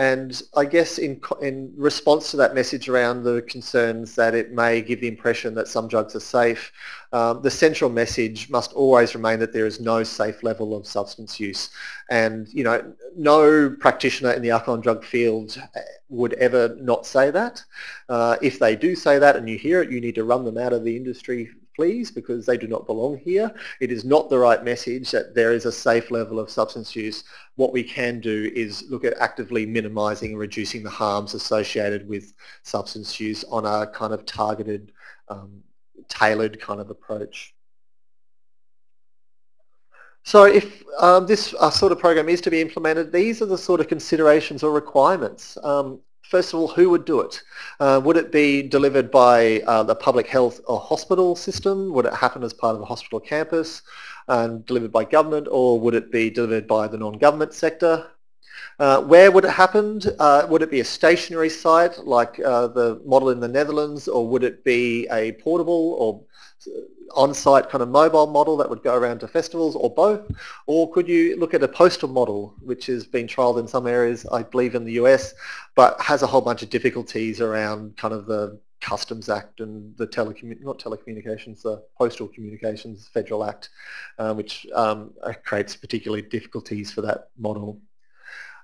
And I guess in, in response to that message around the concerns that it may give the impression that some drugs are safe, um, the central message must always remain that there is no safe level of substance use. And, you know, no practitioner in the alcohol and drug field uh, would ever not say that. Uh, if they do say that and you hear it, you need to run them out of the industry please, because they do not belong here. It is not the right message that there is a safe level of substance use. What we can do is look at actively minimising and reducing the harms associated with substance use on a kind of targeted, um, tailored kind of approach. So if um, this uh, sort of program is to be implemented, these are the sort of considerations or requirements. Um, First of all, who would do it? Uh, would it be delivered by uh, the public health or hospital system? Would it happen as part of a hospital campus and delivered by government or would it be delivered by the non-government sector? Uh, where would it happen? Uh, would it be a stationary site like uh, the model in the Netherlands or would it be a portable or on-site kind of mobile model that would go around to festivals or both? Or could you look at a postal model, which has been trialled in some areas, I believe in the US, but has a whole bunch of difficulties around kind of the Customs Act and the telecommun not telecommunications, the Postal Communications Federal Act, uh, which um, creates particularly difficulties for that model.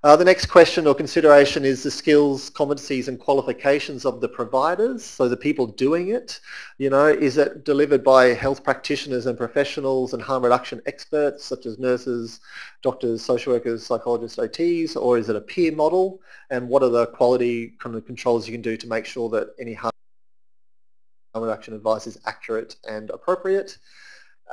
Uh, the next question or consideration is the skills, competencies and qualifications of the providers, so the people doing it. You know, is it delivered by health practitioners and professionals and harm reduction experts such as nurses, doctors, social workers, psychologists, OTs, or is it a peer model? And what are the quality kind of controls you can do to make sure that any harm reduction advice is accurate and appropriate?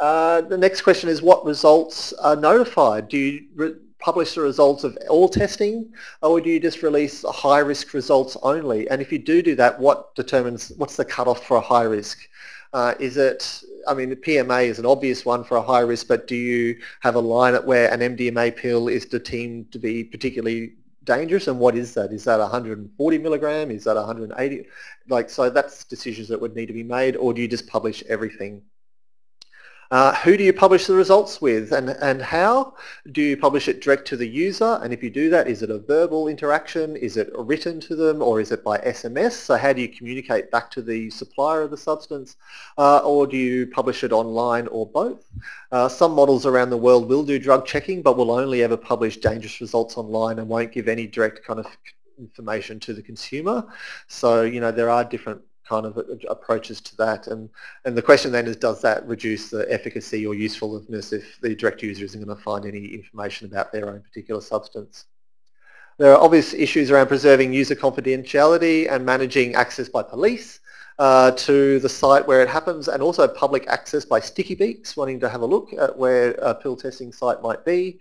Uh, the next question is what results are notified? Do you publish the results of all testing or do you just release high risk results only? And if you do do that, what determines, what's the cutoff for a high risk? Uh, is it, I mean, the PMA is an obvious one for a high risk, but do you have a line at where an MDMA pill is deemed to be particularly dangerous and what is that? Is that 140 milligram? Is that 180? Like, so that's decisions that would need to be made or do you just publish everything? Uh, who do you publish the results with and, and how? Do you publish it direct to the user? And if you do that, is it a verbal interaction? Is it written to them or is it by SMS? So how do you communicate back to the supplier of the substance? Uh, or do you publish it online or both? Uh, some models around the world will do drug checking but will only ever publish dangerous results online and won't give any direct kind of information to the consumer. So, you know, there are different kind of approaches to that. And, and the question then is, does that reduce the efficacy or usefulness if the direct user isn't going to find any information about their own particular substance? There are obvious issues around preserving user confidentiality and managing access by police uh, to the site where it happens and also public access by sticky beaks wanting to have a look at where a pill testing site might be.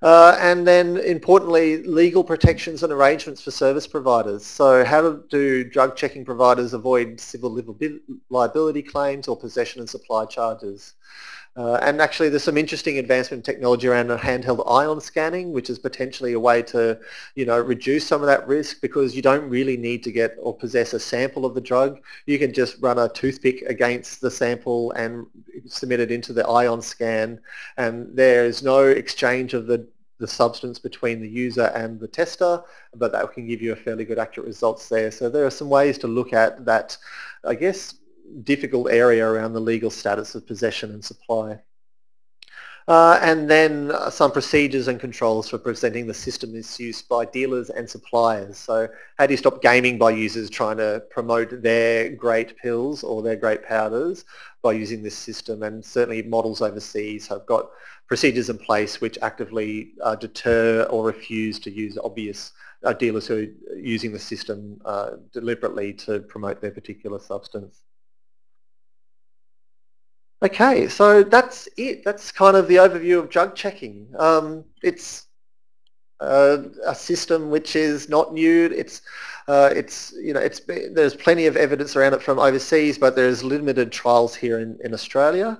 Uh, and then importantly, legal protections and arrangements for service providers. So how do drug checking providers avoid civil liability claims or possession and supply charges? Uh, and actually there's some interesting advancement in technology around handheld ion scanning, which is potentially a way to, you know, reduce some of that risk because you don't really need to get or possess a sample of the drug. You can just run a toothpick against the sample and submit it into the ion scan and there is no exchange of the the substance between the user and the tester, but that can give you a fairly good accurate results there. So there are some ways to look at that, I guess, difficult area around the legal status of possession and supply. Uh, and then uh, some procedures and controls for presenting the system misuse by dealers and suppliers. So how do you stop gaming by users trying to promote their great pills or their great powders by using this system? And certainly models overseas have got procedures in place which actively uh, deter or refuse to use obvious uh, dealers who are using the system uh, deliberately to promote their particular substance. Okay, so that's it. That's kind of the overview of drug checking. Um, it's uh, a system which is not new. It's uh, it's you know it's there's plenty of evidence around it from overseas, but there's limited trials here in in Australia.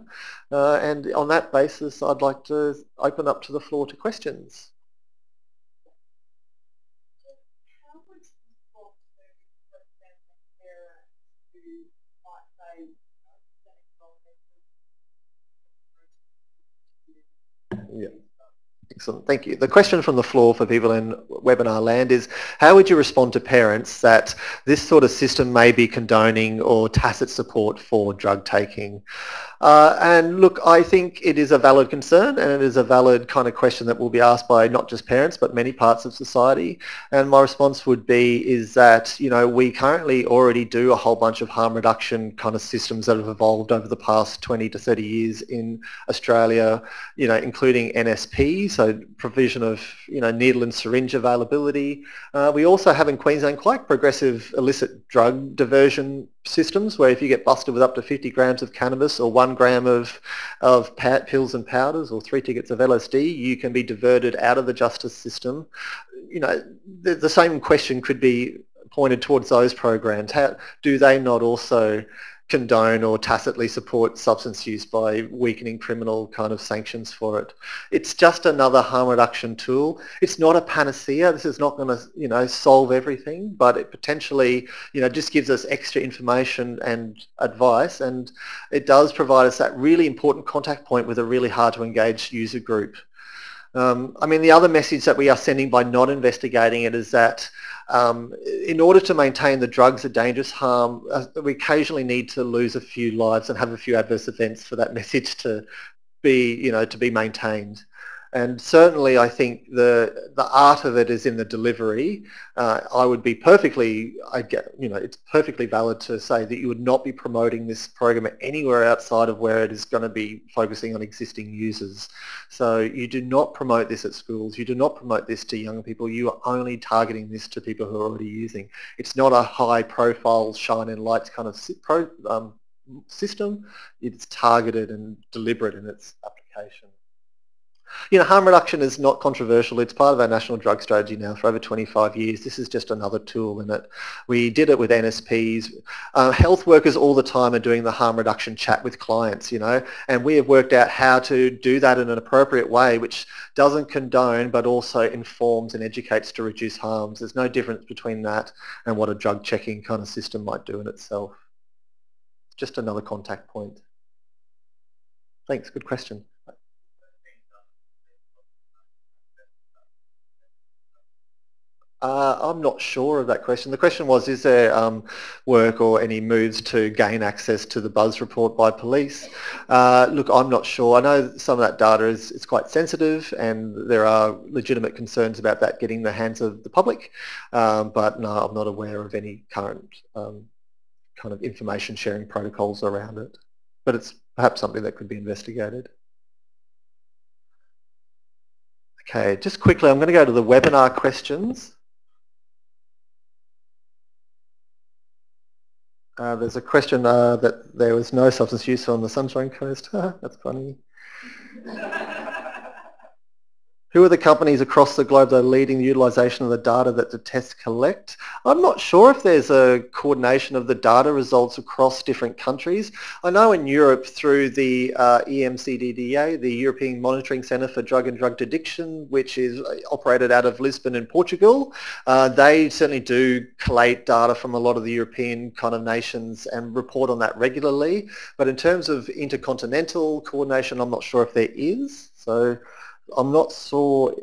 Uh, and on that basis, I'd like to open up to the floor to questions. Yeah. Excellent, thank you. The question from the floor for people in webinar land is, how would you respond to parents that this sort of system may be condoning or tacit support for drug taking? Uh, and look, I think it is a valid concern and it is a valid kind of question that will be asked by not just parents but many parts of society. And my response would be is that, you know, we currently already do a whole bunch of harm reduction kind of systems that have evolved over the past 20 to 30 years in Australia, you know, including NSP, so provision of, you know, needle and syringe availability. Uh, we also have in Queensland quite progressive illicit drug diversion systems where if you get busted with up to 50 grams of cannabis or one gram of, of pills and powders or three tickets of LSD, you can be diverted out of the justice system. You know, the, the same question could be pointed towards those programs. How do they not also condone or tacitly support substance use by weakening criminal kind of sanctions for it. It's just another harm reduction tool. It's not a panacea. This is not going to, you know, solve everything, but it potentially, you know, just gives us extra information and advice and it does provide us that really important contact point with a really hard to engage user group. Um, I mean, the other message that we are sending by not investigating it is that um, in order to maintain the drugs are dangerous harm, uh, we occasionally need to lose a few lives and have a few adverse events for that message to be, you know, to be maintained. And certainly I think the, the art of it is in the delivery. Uh, I would be perfectly, I get, you know, it's perfectly valid to say that you would not be promoting this program anywhere outside of where it is going to be focusing on existing users. So you do not promote this at schools. You do not promote this to young people. You are only targeting this to people who are already using. It's not a high profile, shine and lights kind of pro, um, system. It's targeted and deliberate in its application. You know, harm reduction is not controversial. It's part of our national drug strategy now for over 25 years. This is just another tool in it. We did it with NSPs. Uh, health workers all the time are doing the harm reduction chat with clients, you know, and we have worked out how to do that in an appropriate way, which doesn't condone but also informs and educates to reduce harms. There's no difference between that and what a drug checking kind of system might do in itself. Just another contact point. Thanks, good question. Uh, I'm not sure of that question. The question was, is there um, work or any moves to gain access to the Buzz report by police? Uh, look, I'm not sure. I know some of that data is, is quite sensitive and there are legitimate concerns about that getting in the hands of the public, um, but no, I'm not aware of any current um, kind of information sharing protocols around it. But it's perhaps something that could be investigated. Okay, just quickly, I'm going to go to the webinar questions. Uh, there's a question uh, that there was no substance use on the Sunshine Coast. That's funny. Who are the companies across the globe that are leading the utilisation of the data that the tests collect? I'm not sure if there's a coordination of the data results across different countries. I know in Europe through the uh, EMCDDA, the European Monitoring Centre for Drug and Drug Addiction, which is uh, operated out of Lisbon in Portugal, uh, they certainly do collate data from a lot of the European kind of nations and report on that regularly. But in terms of intercontinental coordination, I'm not sure if there is. So I'm not sure.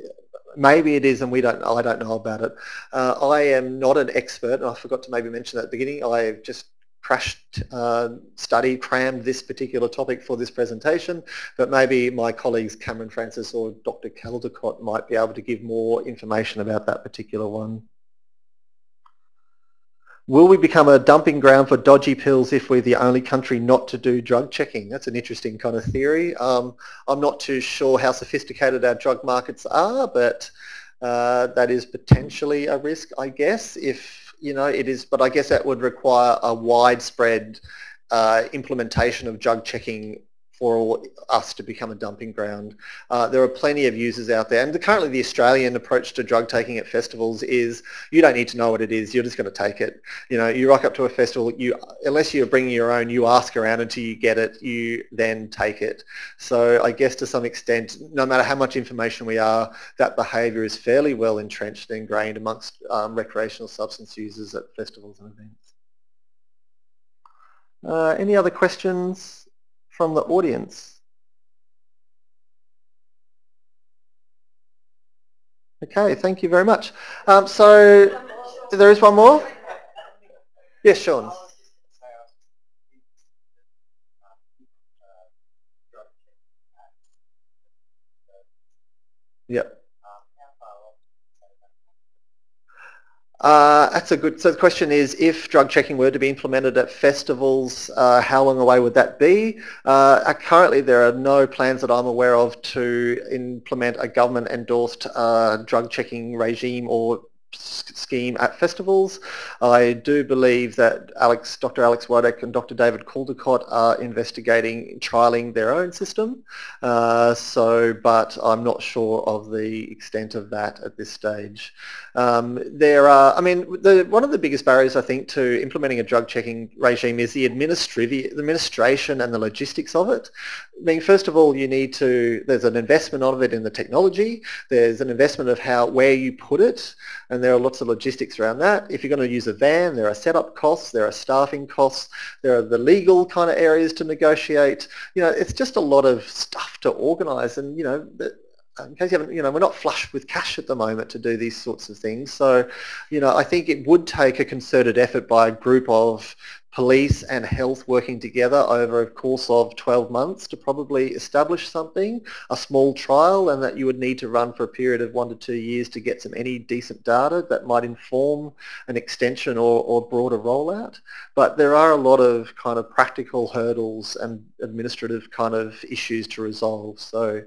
Maybe it is, and we don't. I don't know about it. Uh, I am not an expert. And I forgot to maybe mention that at the beginning. I just crashed uh, study, crammed this particular topic for this presentation, but maybe my colleagues Cameron Francis or Dr. Caldicott might be able to give more information about that particular one. Will we become a dumping ground for dodgy pills if we're the only country not to do drug checking? That's an interesting kind of theory. Um, I'm not too sure how sophisticated our drug markets are, but uh, that is potentially a risk, I guess, if, you know, it is, but I guess that would require a widespread uh, implementation of drug checking for us to become a dumping ground. Uh, there are plenty of users out there and currently the Australian approach to drug taking at festivals is you don't need to know what it is, you're just going to take it. You know, you rock up to a festival, you unless you're bringing your own, you ask around until you get it, you then take it. So I guess to some extent, no matter how much information we are, that behaviour is fairly well entrenched and ingrained amongst um, recreational substance users at festivals and events. Uh, any other questions? From the audience? Okay, thank you very much. Um, so there is one more? Yes, Sean. Yep. Uh, that's a good, so the question is if drug checking were to be implemented at festivals, uh, how long away would that be? Uh, currently there are no plans that I'm aware of to implement a government endorsed uh, drug checking regime or scheme at festivals. I do believe that Alex, Dr. Alex Wodak and Dr. David Caldicott are investigating trialling their own system. Uh, so, but I'm not sure of the extent of that at this stage. Um, there are, I mean, the, one of the biggest barriers I think to implementing a drug checking regime is the administration and the logistics of it. I mean, first of all, you need to, there's an investment of it in the technology. There's an investment of how, where you put it. And there are lots of logistics around that. If you're going to use a van, there are setup costs, there are staffing costs, there are the legal kind of areas to negotiate. You know, it's just a lot of stuff to organise. And, you know, in case you haven't, you know, we're not flush with cash at the moment to do these sorts of things. So, you know, I think it would take a concerted effort by a group of police and health working together over a course of 12 months to probably establish something, a small trial, and that you would need to run for a period of one to two years to get some any decent data that might inform an extension or, or broader rollout. But there are a lot of kind of practical hurdles and administrative kind of issues to resolve. So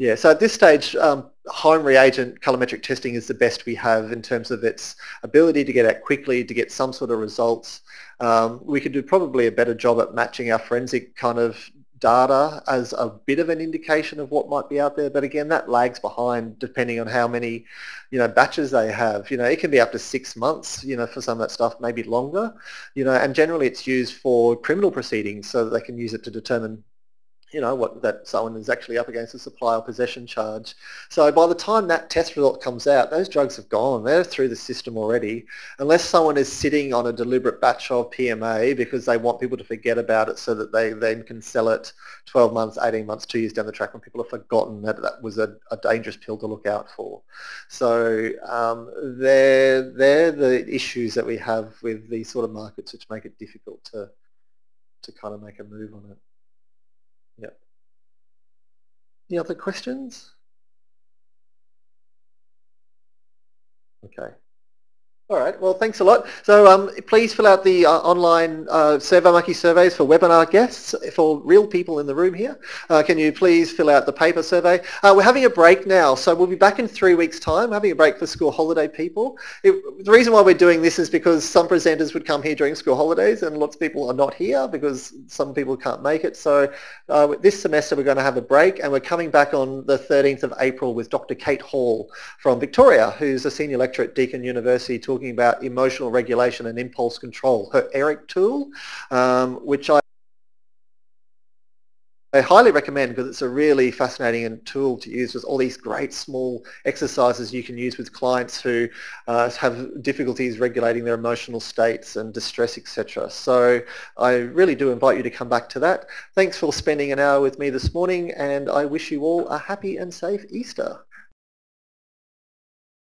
yeah, so at this stage, um, home reagent colorimetric testing is the best we have in terms of its ability to get out quickly, to get some sort of results. Um, we could do probably a better job at matching our forensic kind of data as a bit of an indication of what might be out there. But again, that lags behind depending on how many, you know, batches they have. You know, it can be up to six months, you know, for some of that stuff, maybe longer, you know, and generally it's used for criminal proceedings so that they can use it to determine you know, what that someone is actually up against a supply or possession charge. So by the time that test result comes out, those drugs have gone. They're through the system already. Unless someone is sitting on a deliberate batch of PMA because they want people to forget about it so that they then can sell it 12 months, 18 months, two years down the track when people have forgotten that that was a, a dangerous pill to look out for. So um, they're, they're the issues that we have with these sort of markets which make it difficult to, to kind of make a move on it. Yep. Any other questions? Okay. All right, well, thanks a lot. So um, please fill out the uh, online uh, SurveyMonkey surveys for webinar guests, for real people in the room here. Uh, can you please fill out the paper survey? Uh, we're having a break now, so we'll be back in three weeks' time, we're having a break for school holiday people. It, the reason why we're doing this is because some presenters would come here during school holidays and lots of people are not here because some people can't make it. So uh, this semester we're going to have a break and we're coming back on the 13th of April with Dr. Kate Hall from Victoria, who's a senior lecturer at Deakin University talking talking about emotional regulation and impulse control, her ERIC tool, um, which I I highly recommend because it's a really fascinating and tool to use with all these great small exercises you can use with clients who uh, have difficulties regulating their emotional states and distress, etc. So I really do invite you to come back to that. Thanks for spending an hour with me this morning and I wish you all a happy and safe Easter.